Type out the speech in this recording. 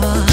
heart